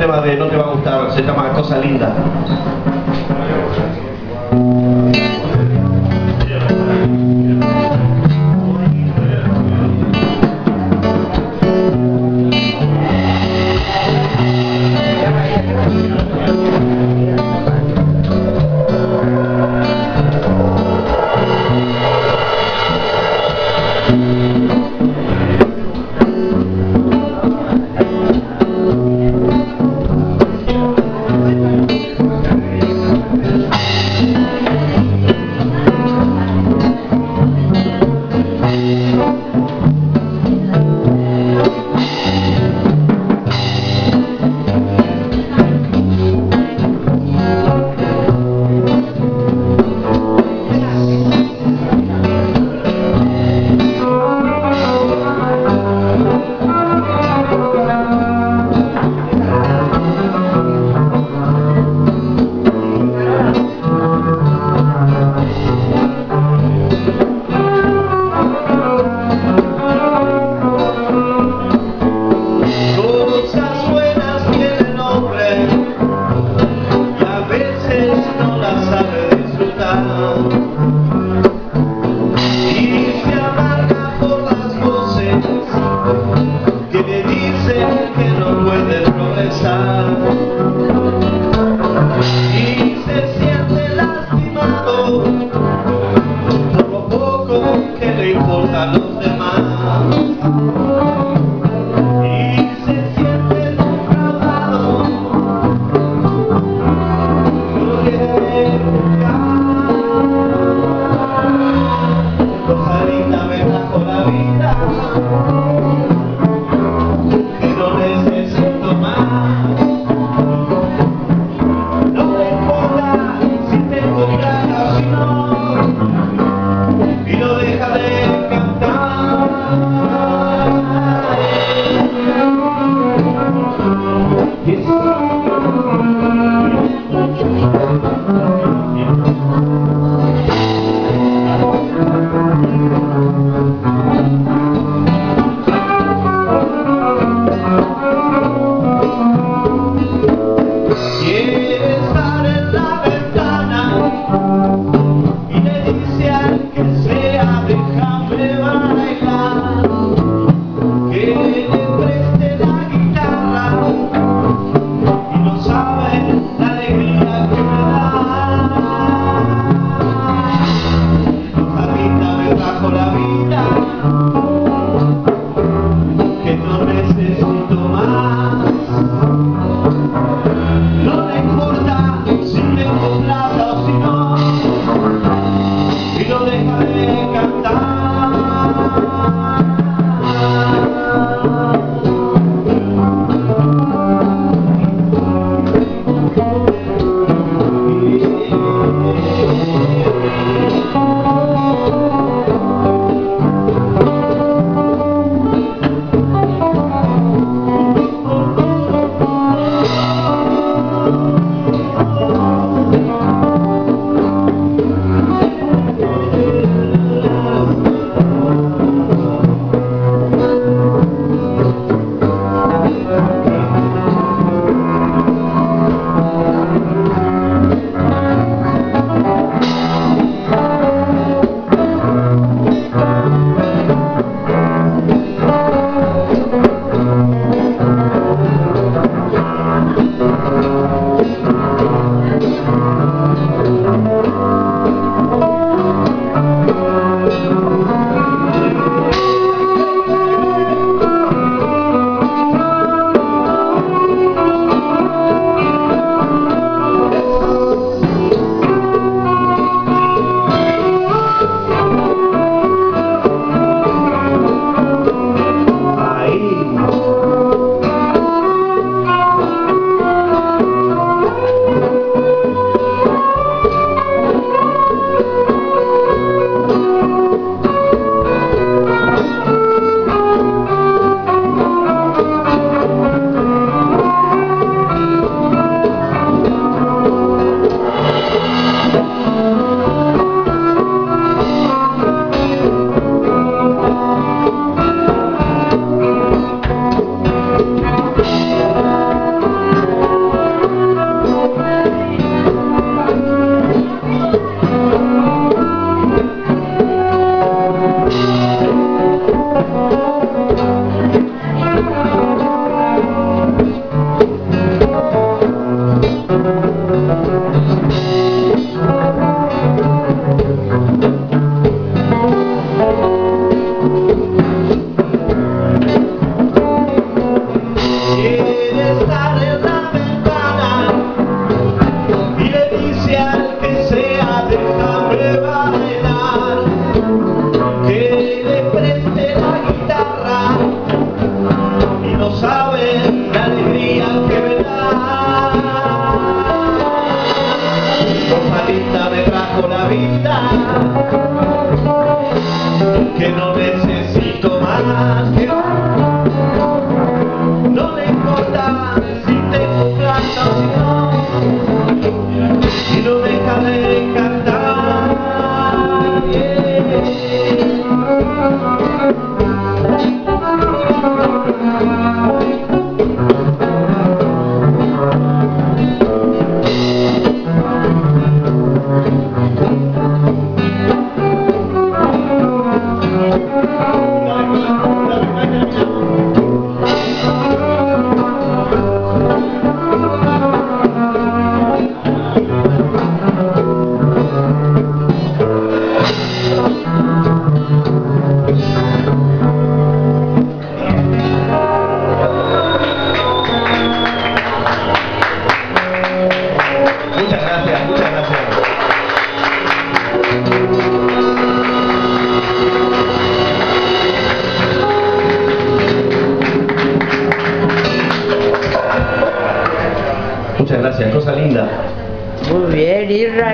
tema de No te va a gustar, se llama Cosa Linda. love. Mulher irradiada.